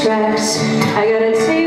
tracks. I got a